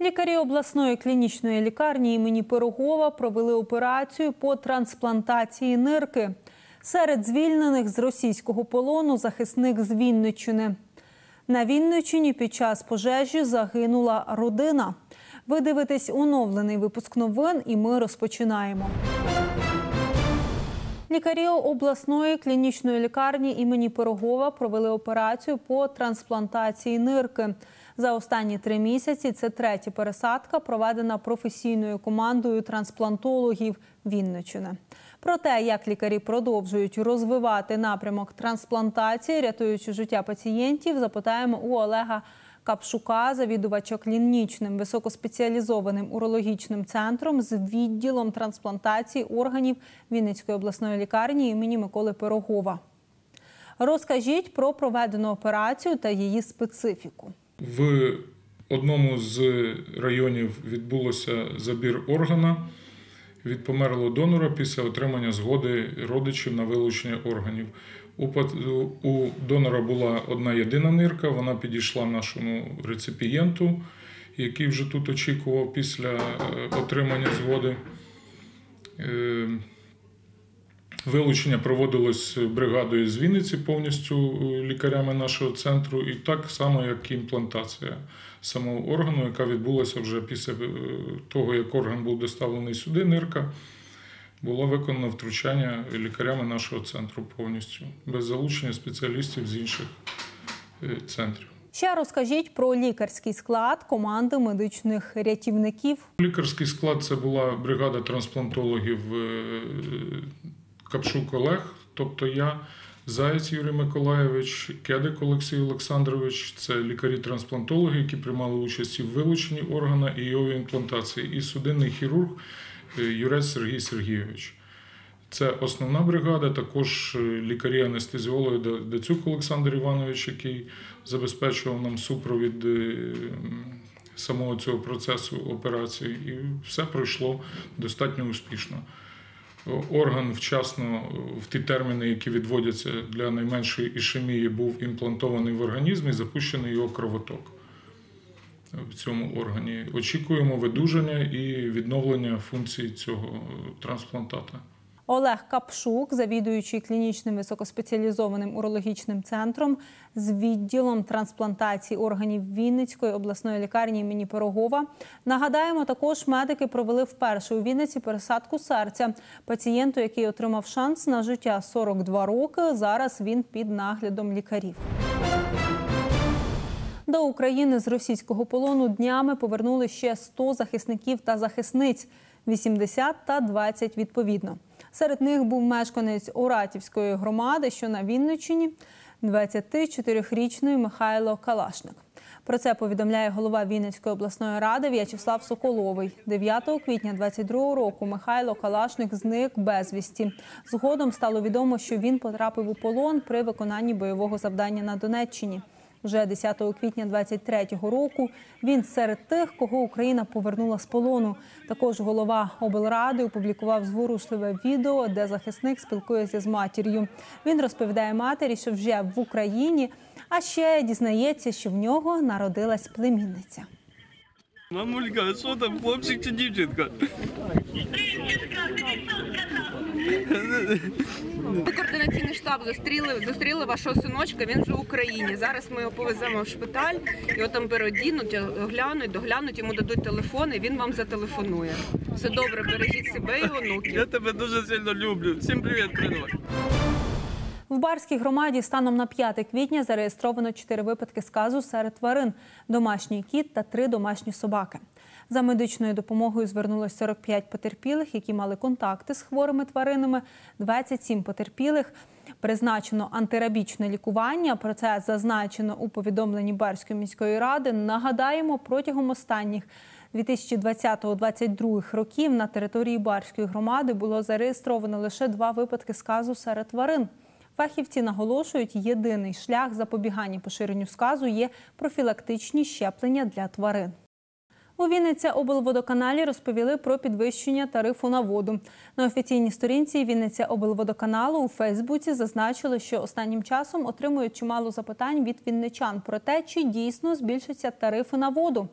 Лікарі обласної клінічної лікарні імені Пирогова провели операцію по трансплантації нирки. Серед звільнених з російського полону захисник з Вінниччини. На Вінниччині під час пожежі загинула родина. Ви дивитесь оновлений випуск новин, і ми розпочинаємо. Лікарі обласної клінічної лікарні імені Пирогова провели операцію по трансплантації нирки. За останні три місяці це третя пересадка, проведена професійною командою трансплантологів Вінничини. Про те, як лікарі продовжують розвивати напрямок трансплантації, рятуючи життя пацієнтів, запитаємо у Олега Капшука, завідувача клінічним високоспеціалізованим урологічним центром з відділом трансплантації органів Вінницької обласної лікарні імені Миколи Пирогова. Розкажіть про проведену операцію та її специфіку. В одному з районів відбулося забір органа від померлого донора після отримання згоди родичів на вилучення органів. У донора була одна єдина нирка, вона підійшла нашому реципієнту, який вже тут очікував після отримання згоди. Вилучення проводилось бригадою з Вінниці повністю лікарями нашого центру, і так само, як і імплантація самого органу, яка відбулася вже після того, як орган був доставлений сюди, нирка. Було виконано втручання лікарями нашого центру повністю, без залучення спеціалістів з інших центрів. Ще розкажіть про лікарський склад команди медичних рятівників. Лікарський склад це була бригада трансплантологів Капшук Олег, тобто я, Заєць Юрій Миколаєвич, Кедик Олексій Олександрович це лікарі-трансплантологи, які приймали участь і в вилученні органа і його імплантації, і судинний хірург Юрець Сергій Сергійович. Це основна бригада, також лікарі-анестезіологи Дацюк Олександр Іванович, який забезпечував нам супровід самого цього процесу операції, і все пройшло достатньо успішно. Орган вчасно в ті терміни, які відводяться для найменшої ішемії, був імплантований в організм і запущений його кровоток в цьому органі. Очікуємо видужання і відновлення функцій цього трансплантата. Олег Капшук, завідуючий клінічним високоспеціалізованим урологічним центром з відділом трансплантації органів Вінницької обласної лікарні імені Пирогова. Нагадаємо, також медики провели вперше у Вінниці пересадку серця. Пацієнту, який отримав шанс на життя 42 роки. Зараз він під наглядом лікарів. До України з російського полону днями повернули ще 100 захисників та захисниць 80 та 20 відповідно. Серед них був мешканець Оратівської громади, що на Вінниччині, 24-річний Михайло Калашник. Про це повідомляє голова Вінницької обласної ради В'ячеслав Соколовий. 9 квітня 22 року Михайло Калашник зник безвісті. Згодом стало відомо, що він потрапив у полон при виконанні бойового завдання на Донеччині. Вже 10 квітня 23-го року він серед тих, кого Україна повернула з полону. Також голова облради опублікував зворушливе відео, де захисник спілкується з матір'ю. Він розповідає матері, що вже в Україні, а ще дізнається, що в нього народилась племінниця. Мамулька, що там, хлопчик чи дівчинка? Координаційний штаб зустріли, зустріли вашого синочка, він вже в Україні. Зараз ми його повеземо в шпиталь, його там переодінуть, оглянуть, доглянуть, йому дадуть телефон і він вам зателефонує. Все добре, бережіть себе і онуків. Я тебе дуже сильно люблю. Всім привіт, Кринова. В Барській громаді станом на 5 квітня зареєстровано 4 випадки сказу серед тварин – домашній кіт та 3 домашні собаки. За медичною допомогою звернулося 45 потерпілих, які мали контакти з хворими тваринами. 27 потерпілих призначено антирабічне лікування. Про це зазначено у повідомленні Барської міської ради. Нагадаємо, протягом останніх 2020-2022 років на території Барської громади було зареєстровано лише два випадки сказу серед тварин. Фахівці наголошують, єдиний шлях запобігання поширенню сказу є профілактичні щеплення для тварин. У Вінниця облводоканалі розповіли про підвищення тарифу на воду. На офіційній сторінці Вінниця облводоканалу у Фейсбуці зазначили, що останнім часом отримують чимало запитань від вінничан про те, чи дійсно збільшаться тарифи на воду.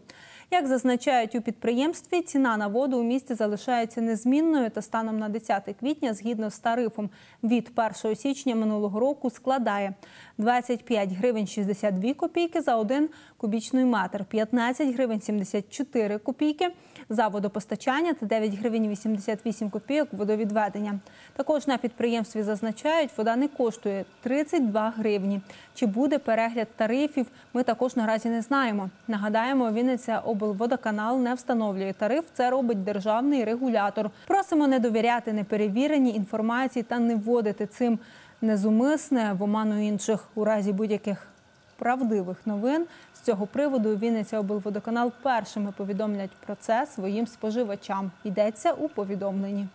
Як зазначають у підприємстві, ціна на воду у місті залишається незмінною та станом на 10 квітня, згідно з тарифом від 1 січня минулого року, складає 25 гривень 62 копійки за один кубічний метр, 15 гривень 74 копійки за водопостачання та 9 гривень 88 копійок водовідведення. Також на підприємстві зазначають, вода не коштує 32 гривні. Чи буде перегляд тарифів, ми також наразі не знаємо. Нагадаємо, Вінниця облводоканал не встановлює тариф. Це робить державний регулятор. Просимо не довіряти неперевіреній інформації та не вводити цим незумисне в оману інших у разі будь-яких правдивих новин. З цього приводу Вінниця облводоканал першими повідомлять про це своїм споживачам. Йдеться у повідомленні.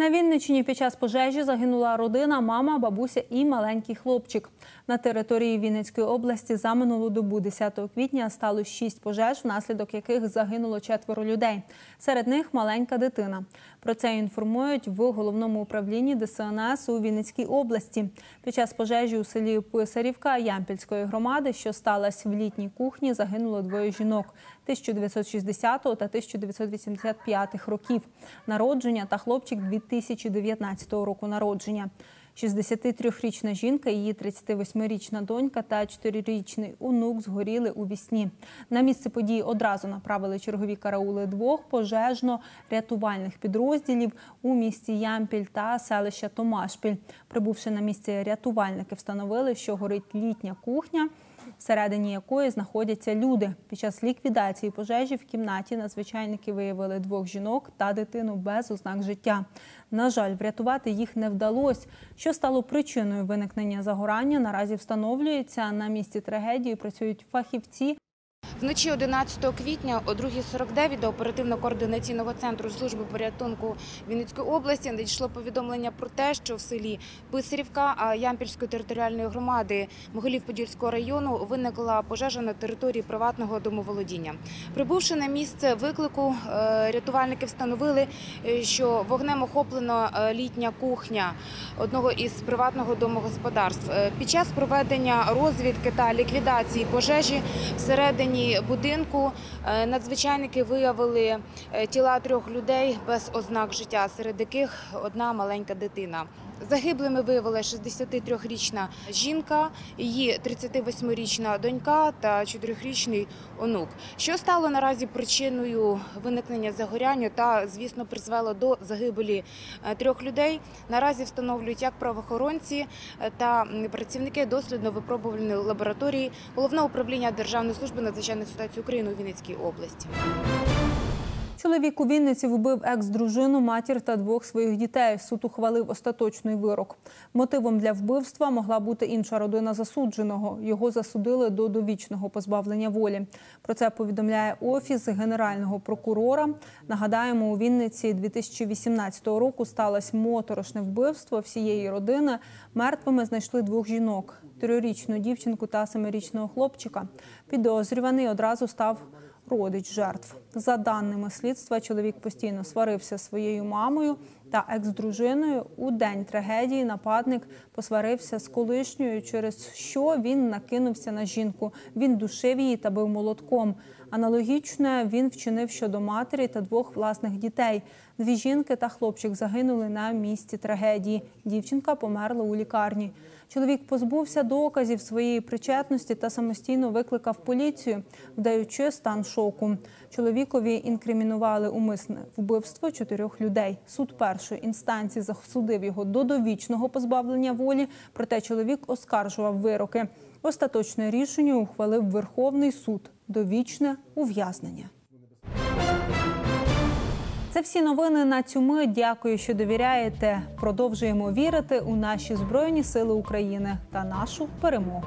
На Вінниччині під час пожежі загинула родина, мама, бабуся і маленький хлопчик. На території Вінницької області за минулу добу 10 квітня стало шість пожеж, внаслідок яких загинуло четверо людей. Серед них маленька дитина. Про це інформують в головному управлінні ДСНС у Вінницькій області. Під час пожежі у селі Писарівка Ямпільської громади, що сталася в літній кухні, загинуло двоє жінок 1960 та 1985 років народження та хлопчик 2019 року народження. 63-річна жінка, її 38-річна донька та 4-річний онук згоріли у вісні. На місце події одразу направили чергові караули двох пожежно-рятувальних підрозділів у місті Ямпіль та селища Томашпіль. Прибувши на місце рятувальники, встановили, що горить літня кухня всередині якої знаходяться люди. Під час ліквідації пожежі в кімнаті надзвичайники виявили двох жінок та дитину без ознак життя. На жаль, врятувати їх не вдалося. Що стало причиною виникнення загорання, наразі встановлюється. На місці трагедії працюють фахівці. Вночі 11 квітня о 2.49 до оперативно-координаційного центру служби порятунку Вінницької області надійшло повідомлення про те, що в селі Писарівка Ямпільської територіальної громади Могилів-Подільського району виникла пожежа на території приватного домоволодіння. Прибувши на місце виклику, е, рятувальники встановили, е, що вогнем охоплено е, літня кухня одного із приватного домогосподарств. Під час проведення розвідки та ліквідації пожежі всередині будинку е, надзвичайники виявили е, тіла трьох людей без ознак життя, серед яких одна маленька дитина. Загиблими виявила 63-річна жінка, її 38-річна донька та 4-річний онук. Що стало наразі причиною виникнення загоряння та, звісно, призвело до загибелі е, трьох людей. Наразі встановлюють як правоохоронці е, та працівники дослідно-випробувальної лабораторії Головного управління Державної служби надзвичайних ситуацій України у Вінницькій області. Чоловік у Вінниці вбив екс-дружину, матір та двох своїх дітей. Суд ухвалив остаточний вирок. Мотивом для вбивства могла бути інша родина засудженого. Його засудили до довічного позбавлення волі. Про це повідомляє офіс генерального прокурора. Нагадаємо, у Вінниці 2018 року сталося моторошне вбивство всієї родини. Мертвими знайшли двох жінок: трьохрічну дівчинку та семирічного хлопчика. Підозрюваний одразу став родич жертв. За даними слідства, чоловік постійно сварився своєю мамою та екс-дружиною. У день трагедії нападник посварився з колишньою, через що він накинувся на жінку. Він душив її та бив молотком. Аналогічне він вчинив щодо матері та двох власних дітей. Дві жінки та хлопчик загинули на місці трагедії. Дівчинка померла у лікарні. Чоловік позбувся доказів своєї причетності та самостійно викликав поліцію, вдаючи стан шоку. Чоловікові інкримінували умисне вбивство чотирьох людей. Суд першої інстанції засудив його до довічного позбавлення волі, проте чоловік оскаржував вироки. Остаточне рішення ухвалив Верховний суд довічне ув'язнення. Це всі новини на цю мить. Дякую, що довіряєте. Продовжуємо вірити у наші збройні сили України та нашу перемогу.